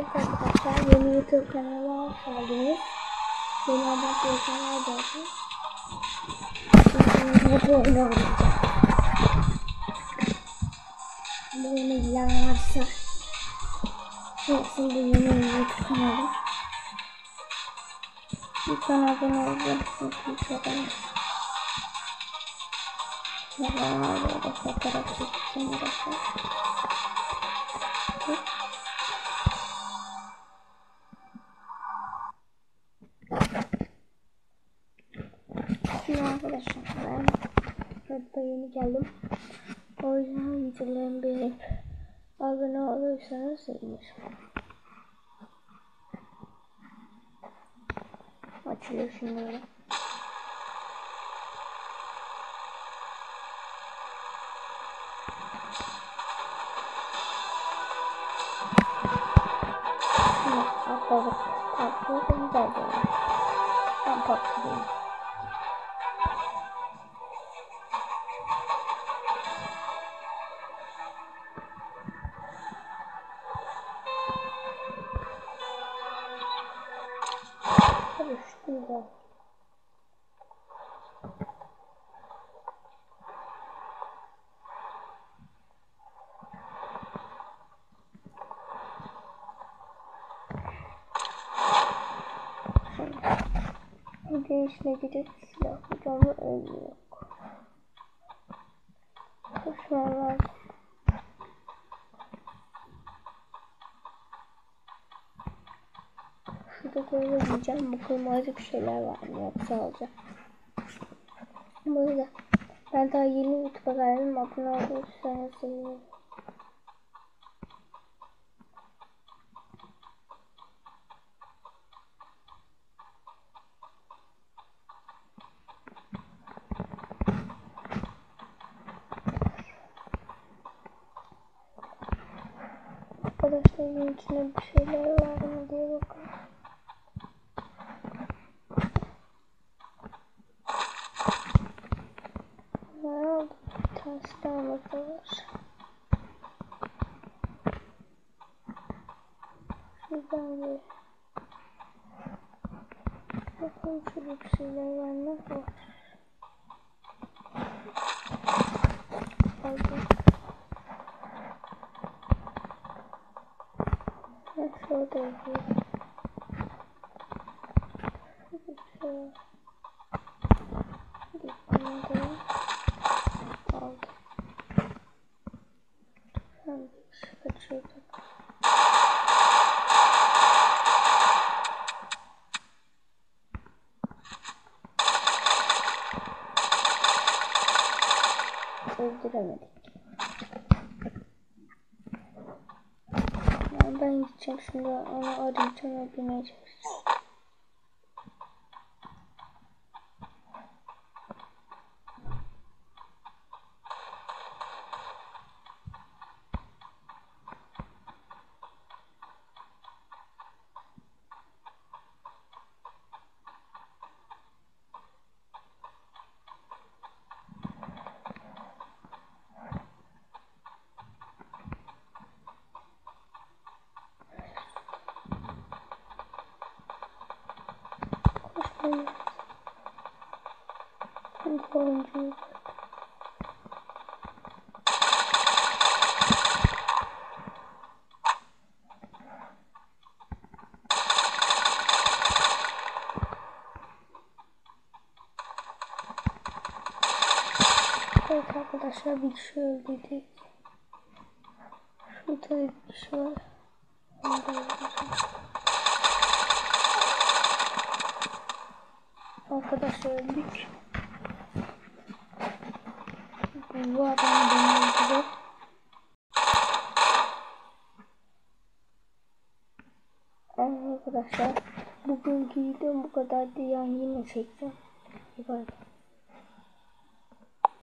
Evet arkadaşlar yeni YouTube kanalıma hoş geldiniz. Yeni haber görüşmeler geldi. Hep oyun oynayacağım. Bu yeni bilen varsa bu yeni YouTube kanalı. Lütfen abone olun. Lütfen. Neden böyle fotoğraf çekeceğim burası. Şimdi arkadaşlar ben hatta yeni geldim. O yüzden videolarımı beğenip abone olursanız sevinirim. Açılıyor şimdi böyle. Şimdi atladık. Tatlı güzel böyle. Ben tatlı Karıştırdı. Bu değişine gidip silah hocamı ölü yok. Şurada böyle diyeceğim. Bakalım azıcık şeyler var mı yoksa alacağım. Böyle. Ben daha yeni YouTube'a geldim. Abone olursanız sevinirim. Arkadaşlar bunun içinde bir şeyler var mı diye bakalım. Bir tanesi daha burada var. Şuradan bir Bakalım şurada bir şeyler var mı? Var. Aldım. Ha, şurada yazıyor. Şurada bir şey var. Gittim de aldım. Sen bir iş kaçırdım. Öldüremedik. Ben gideceğim şimdi onu arayacağım öldürmeye çalışacağım. Koşmayın. Şimdi oyuncuyu Evet arkadaşlar bir kişi öldürdük. Şurada bir kişi var. Onu da öldüreceğim. Arkadaşlar öldük. Bu adam beni öldürdü. Evet arkadaşlar bugünkü videom bu kadardı. Yani yine çekeceğim. İyi bay.